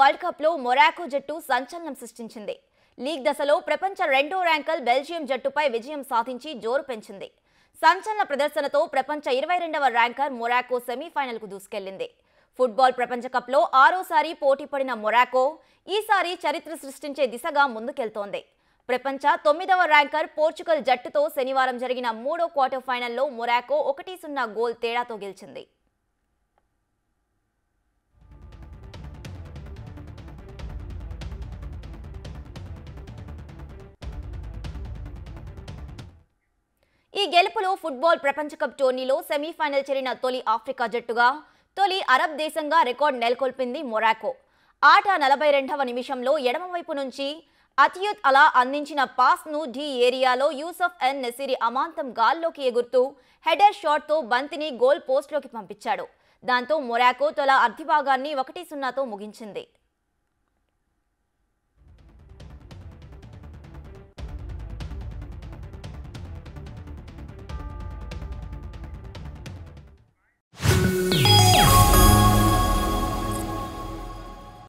World కప్లో Morocco జట్టు సంచలనం సృష్టించింది. లీగ్ దశలో ప్రపంచ రెండో ర్యాంకర్ బెల్జియం జట్టుపై విజయం సాధించి జోరు పెంచింది. సంచలన ప్రదర్శనతో ప్రపంచ ఇరవై రెండవ ర్యాంకర్ మొరాకో సెమీఫైనల్కు దూసుకెళ్ళింది ఫుట్బాల్ ప్రపంచ కప్లో ఆరోసారి పోటీ పడిన మొరాకో ఈసారి చరిత్ర సృష్టించే దిశగా ముందుకెళ్తోంది. ప్రపంచ తొమ్మిదవ ర్యాంకర్ పోర్చుగల్ జట్టుతో శనివారం జరిగిన మూడో క్వార్టర్ ఫైనల్లో మొరాకో ఒకటి సున్నా గోల్ తేడాతో గెలిచింది. గెలుపులో ఫుట్బాల్ ప్రపంచ కప్ టోర్నీలో సెమీఫైనల్ చేరిన తొలి ఆఫ్రికా జట్టుగా తొలి అరబ్ దేశంగా రికార్డు నెలకొల్పింది మొరాకో. ఆట నలభై రెండవ నిమిషంలో ఎడమవైపు నుంచి అతియుత్ అలా అందించిన పాస్ను ఢీ ఏరియాలో యూసఫ్ ఎన్ నెసిరి అమాంతం గాల్లోకి ఎగురుతూ హెడర్ షాట్తో బంతిని గోల్ పోస్ట్లోకి పంపించాడు. దాంతో మొరాకో తొల అర్ధిభాగాన్ని ఒకటి సున్నాతో ముగించింది.